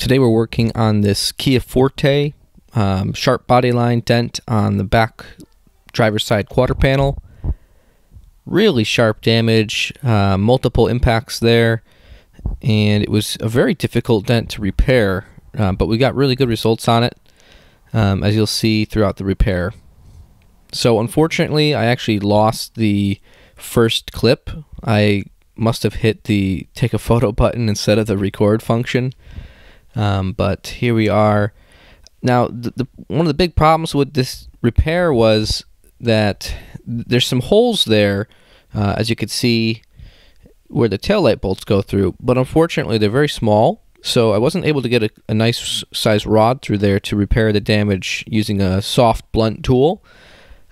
Today we're working on this Kia Forte um, sharp body line dent on the back driver's side quarter panel. Really sharp damage, uh, multiple impacts there, and it was a very difficult dent to repair, uh, but we got really good results on it, um, as you'll see throughout the repair. So unfortunately, I actually lost the first clip. I must have hit the take a photo button instead of the record function. Um, but here we are. Now, the, the, one of the big problems with this repair was that there's some holes there, uh, as you can see, where the tail light bolts go through. But unfortunately, they're very small, so I wasn't able to get a, a nice size rod through there to repair the damage using a soft blunt tool.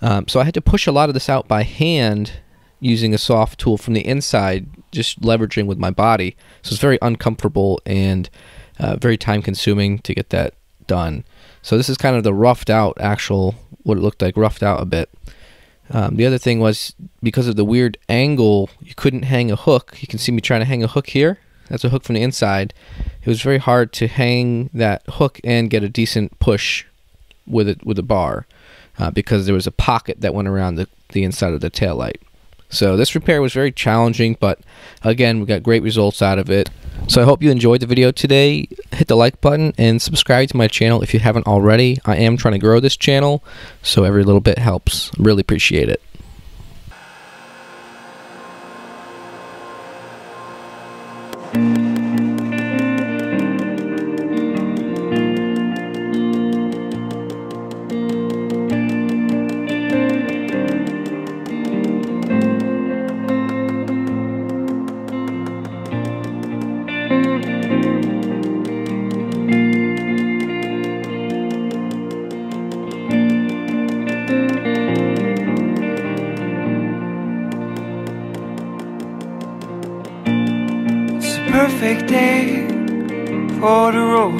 Um, so I had to push a lot of this out by hand using a soft tool from the inside, just leveraging with my body. So it's very uncomfortable and uh, very time consuming to get that done. So this is kind of the roughed out actual, what it looked like, roughed out a bit. Um, the other thing was because of the weird angle, you couldn't hang a hook. You can see me trying to hang a hook here. That's a hook from the inside. It was very hard to hang that hook and get a decent push with it with a bar uh, because there was a pocket that went around the, the inside of the tail light. So this repair was very challenging, but again, we got great results out of it. So I hope you enjoyed the video today. Hit the like button and subscribe to my channel if you haven't already. I am trying to grow this channel, so every little bit helps. Really appreciate it. For the road.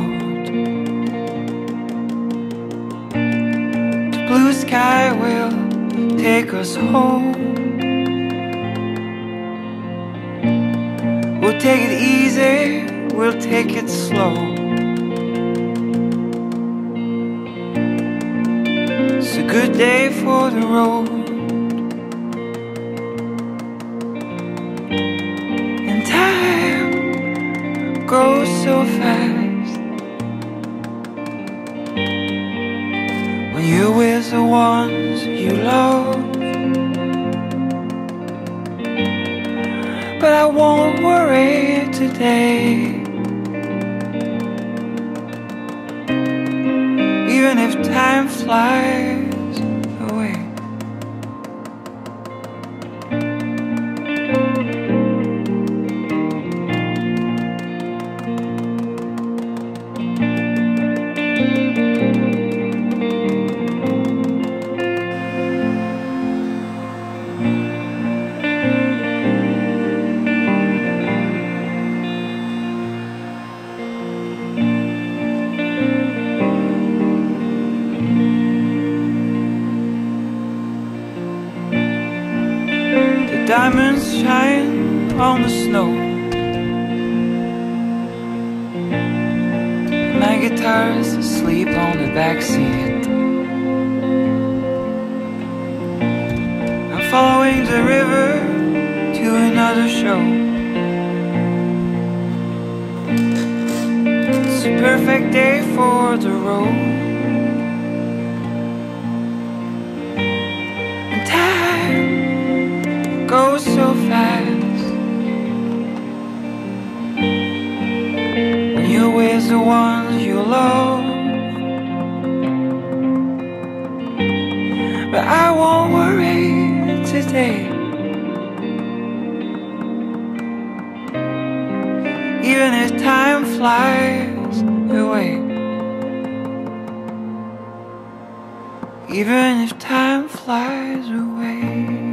The blue sky will take us home. We'll take it easy, we'll take it slow. It's a good day for the road. You're the ones you love. But I won't worry today. Even if time flies shine on the snow. My guitar's asleep on the backseat. I'm following the river to another show. It's a perfect day for the road. So fast when you're with the ones you love. But I won't worry today. Even if time flies away. Even if time flies away.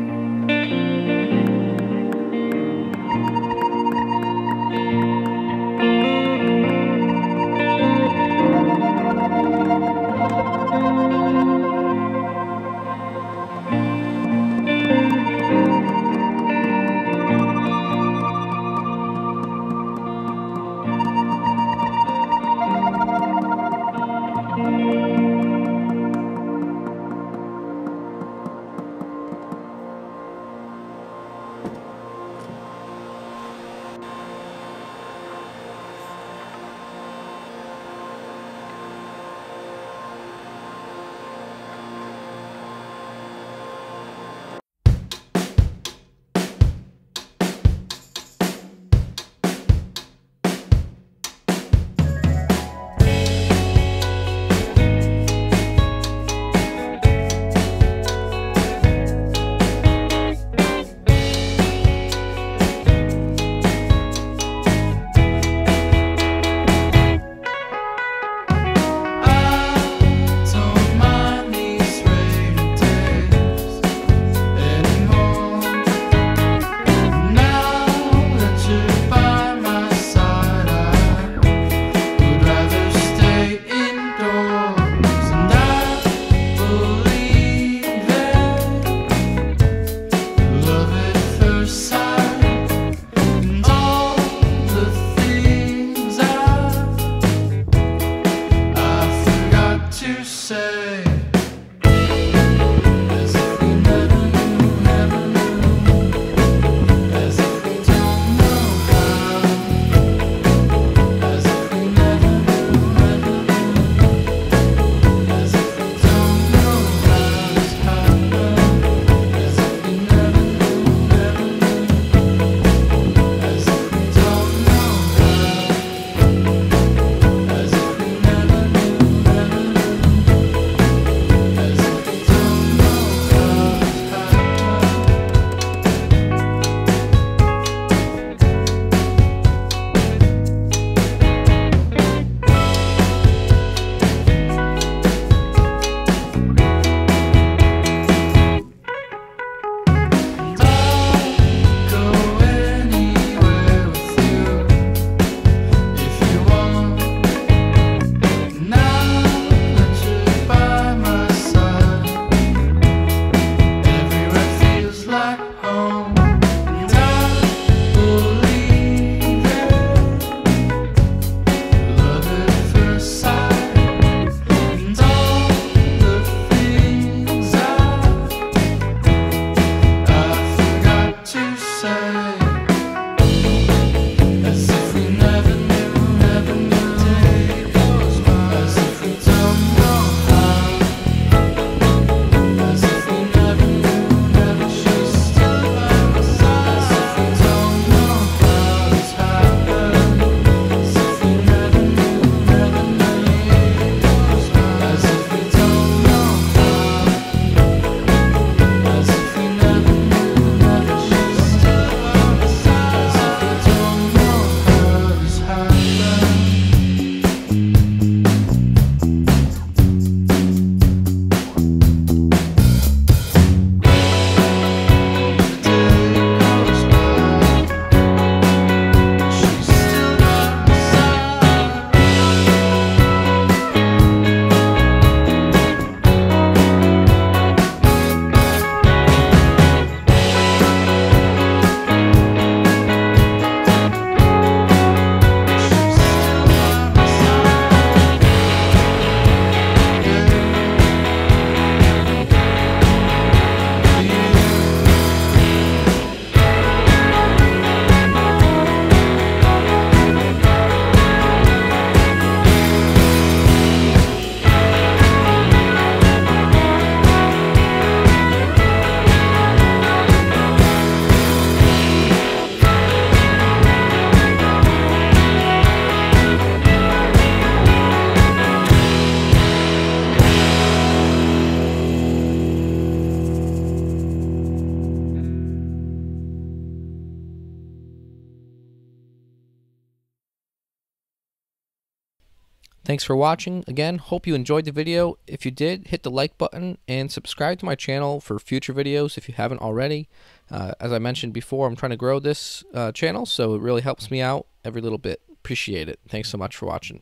Thanks for watching. Again, hope you enjoyed the video. If you did, hit the like button and subscribe to my channel for future videos if you haven't already. Uh, as I mentioned before, I'm trying to grow this uh, channel, so it really helps me out every little bit. Appreciate it. Thanks so much for watching.